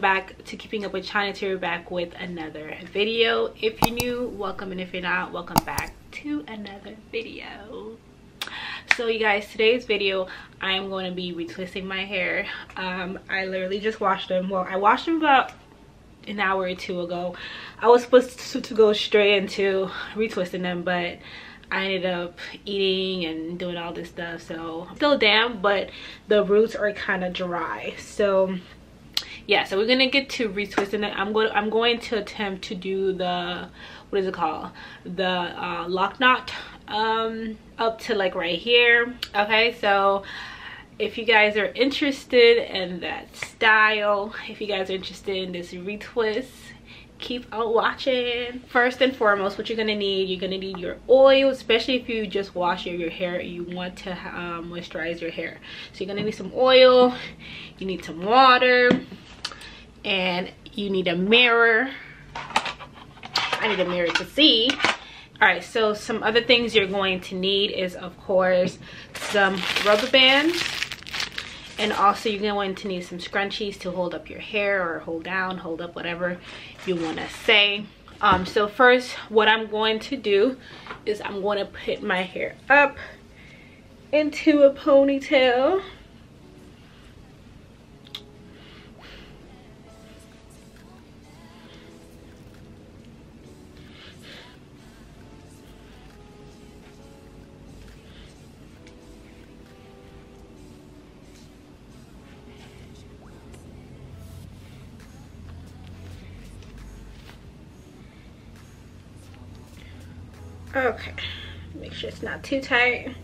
back to keeping up with Chyna we're back with another video. If you're new welcome and if you're not welcome back to another video. So you guys today's video i am going to be retwisting my hair. Um i literally just washed them. Well i washed them about an hour or two ago. I was supposed to, to go straight into retwisting them but I ended up eating and doing all this stuff so still damp but the roots are kind of dry. So yeah so we're gonna get to retwisting it i'm going i'm going to attempt to do the what is it called? The uh, loc knot um up to like right here. Okay so if you guys are interested in that style if you guys are interested in this retwist keep on watching. First and foremost what you're gonna need you're gonna need your oil especially if you just wash your, your hair you want to um, moisturize your hair. So you're gonna need some oil you need some water and you need a mirror. I need a mirror to see. All right so some other things you're going to need is of course some rubber bands. And also you're going to need some scrunchies to hold up your hair or hold down hold up whatever you want to say. Um so first what i'm going to do is i'm going to put my hair up into a ponytail okay. Make sure it's not too tight.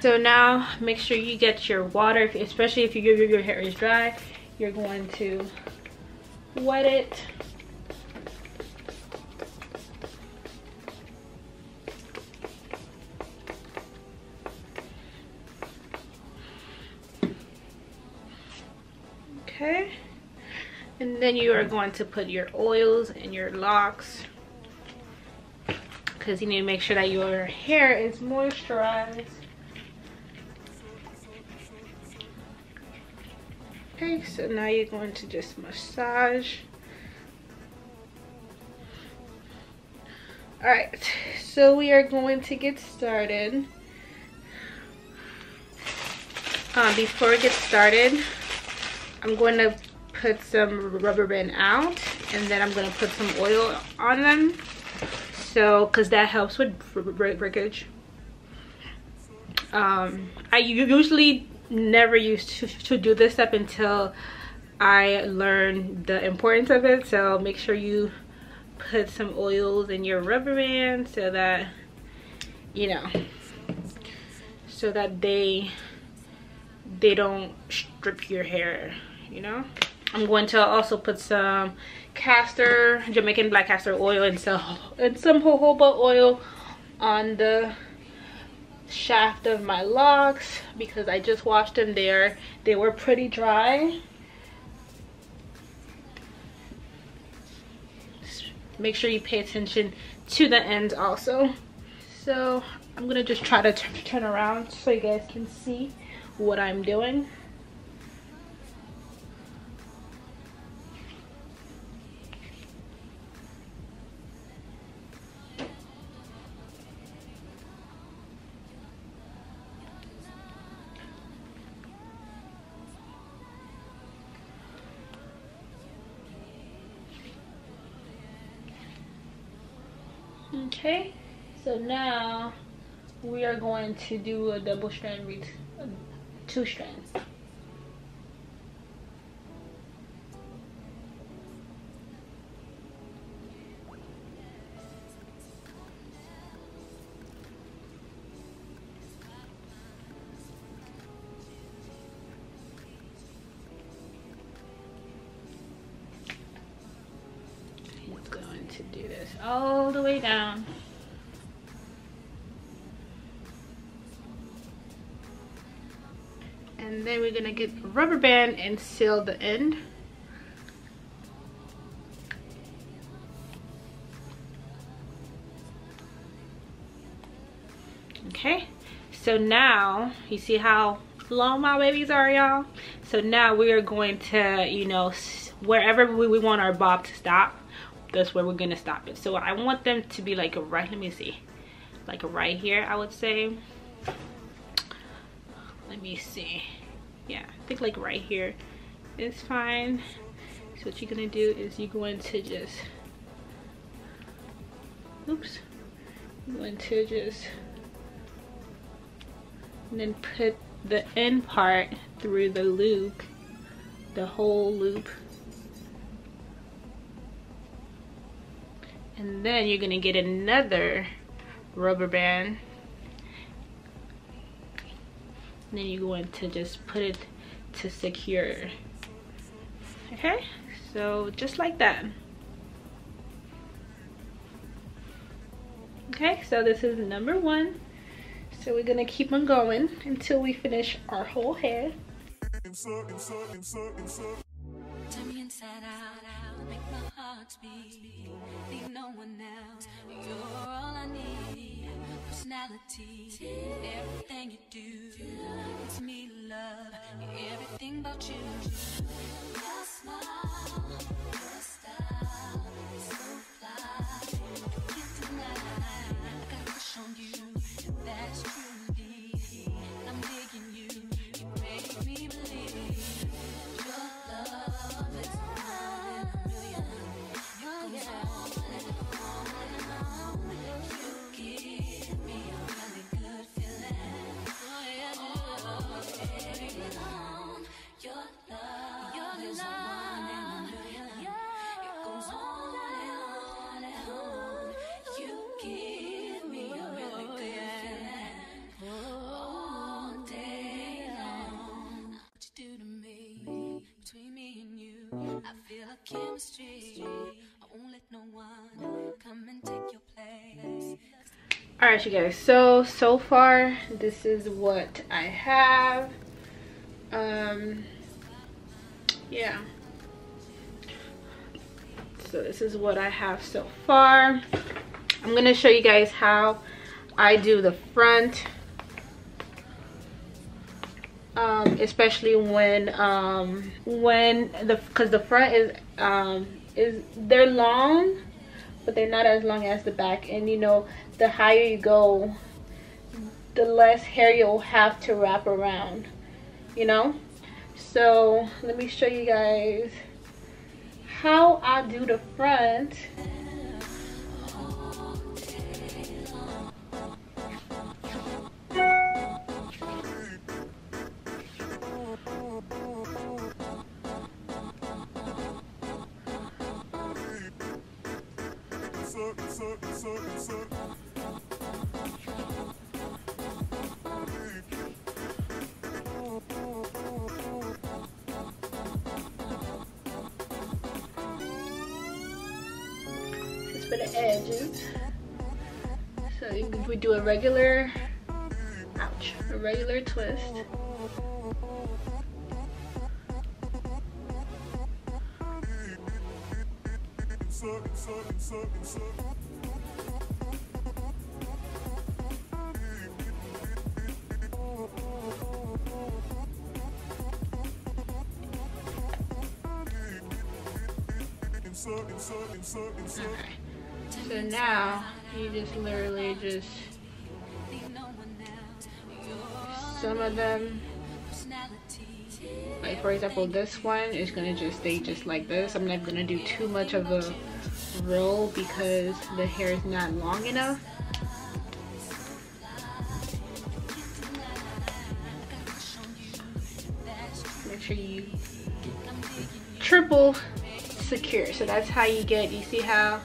So now make sure you get your water. Especially if your, your hair is dry you're going to wet it. Okay. And then you are going to put your oils and your locs because you need to make sure that your hair is moisturized. Okay, so now you're going to just massage. Alright, so we are going to get started. Um, before we get started, I'm going to put some rubber band out and then I'm going to put some oil on them so because that helps with breakage. Um i usually never used to, to do this step until i learned the importance of it. So make sure you put some oils in your rubber band so that you know so that they they don't strip your hair you know? I'm going to also put some castor jamaican black castor oil and some and some jojoba oil on the shaft of my locs because i just washed them there. They were pretty dry. Make sure you pay attention to the ends also. So i'm gonna just try to turn around so you guys can see what i'm doing okay so now we are going to do a double strand uh, two strands do this all the way down. And then we're gonna get a rubber band and seal the end. Okay, so now you see how long my babies are y'all so now we are going to you know wherever we, we want our bob to stop that's where we're gonna stop it. So i want them to be like right let me see like right here i would say. Let me see. Yeah i think like right here is fine. So what you're gonna do is you're going to just oops you're going to just and then put the end part through the loop the whole loop and then you're gonna get another rubber band. And then you're going to just put it to secure. Okay so just like that. Okay so this is number one. So we're gonna keep on going until we finish our whole hair Need no one else. You're all I need. Personality, everything you do. Alright you guys, so so far this is what I have. Um yeah. So this is what I have so far. I'm gonna show you guys how I do the front um, especially when um, when the because the front is um, is they're long but they're not as long as the back. And you know the higher you go the less hair you'll have to wrap around you know? So let me show you guys how I do the front for the edges. So if we do a regular, ouch, a regular twist. Okay. So now you just literally just some of them like for example this one is gonna just stay just like this. I'm not gonna do too much of a roll because the hair is not long enough. Make sure you triple secure. So that's how you get you see how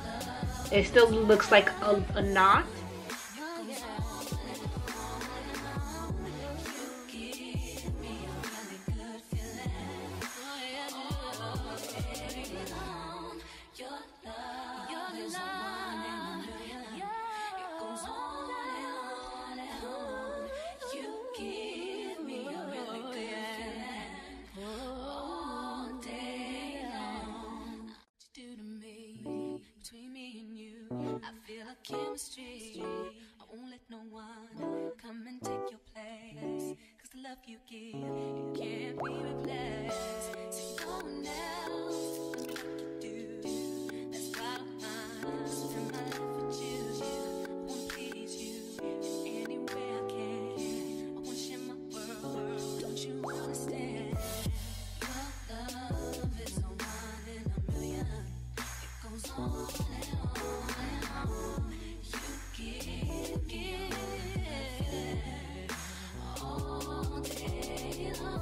it still looks like a, a knot chemistry. I won't let no one come and take your place. Cause the love you give, it can't be replaced. See no one All day long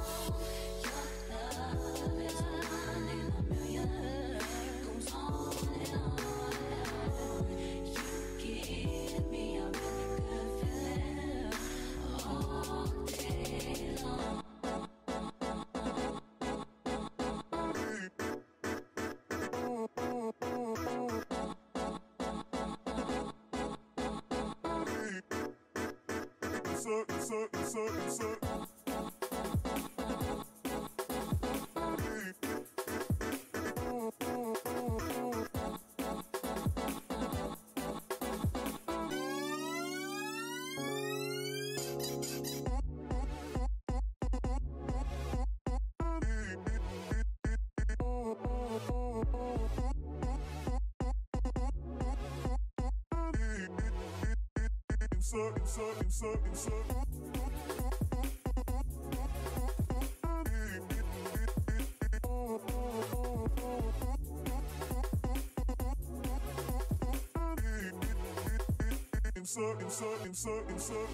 insert.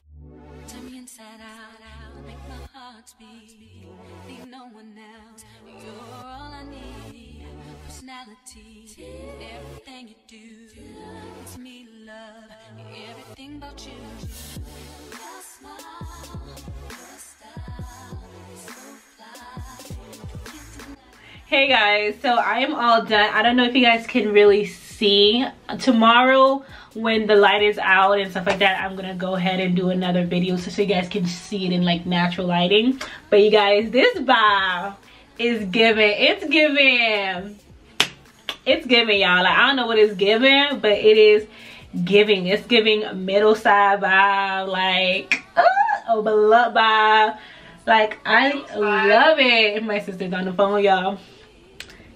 Turn me inside out, make my heart beat. Need no one else. You're. Personality, everything you do. It's me, love, everything about you. Your smile, hey guys. So i am all done. I don't know if you guys can really see. Tomorrow when the light is out and stuff like that i'm gonna go ahead and do another video so, so you guys can see it in like natural lighting. But you guys this bow is giving. It's giving it's giving y'all. Like i don't know what it's giving but it is giving. It's giving middle side vibe like uh, oh beloved vibe. Like i love it. My sister's on the phone y'all.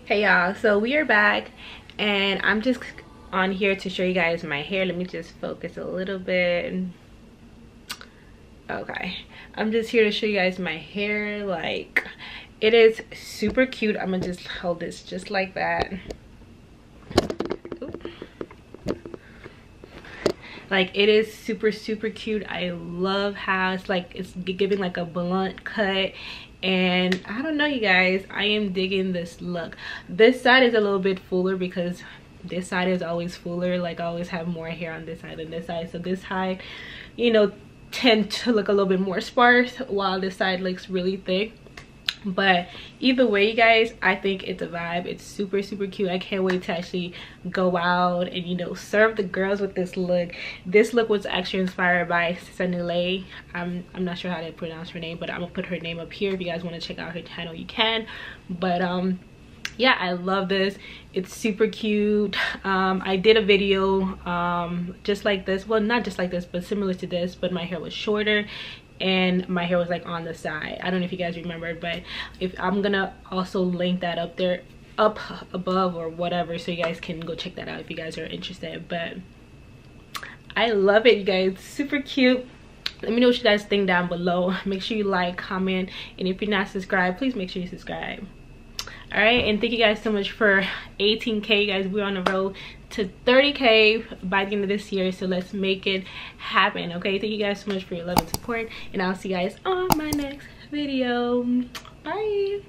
Hey y'all. So we are back and i'm just on here to show you guys my hair. Let me just focus a little bit. Okay. I'm just here to show you guys my hair. Like it is super cute. I'm gonna just hold this just like that like it is super super cute. I love how it's like it's giving like a blunt cut. And i don't know you guys. I am digging this look. This side is a little bit fuller because this side is always fuller. Like i always have more hair on this side than this side. So this side you know tend to look a little bit more sparse while this side looks really thick but either way you guys i think it's a vibe. It's super super cute. I can't wait to actually go out and you know serve the girls with this look. This look was actually inspired by Sunile. i'm i'm not sure how to pronounce her name but i'm gonna put her name up here. If you guys want to check out her channel you can. But um yeah i love this. It's super cute. Um i did a video um just like this. Well not just like this but similar to this but my hair was shorter and my hair was like on the side. I don't know if you guys remember but if i'm gonna also link that up there up above or whatever so you guys can go check that out if you guys are interested. But i love it you guys. Super cute. Let me know what you guys think down below. Make sure you like comment and if you're not subscribed please make sure you subscribe all right and thank you guys so much for 18k guys. We're on the road to 30k by the end of this year so let's make it happen okay? Thank you guys so much for your love and support and i'll see you guys on my next video. Bye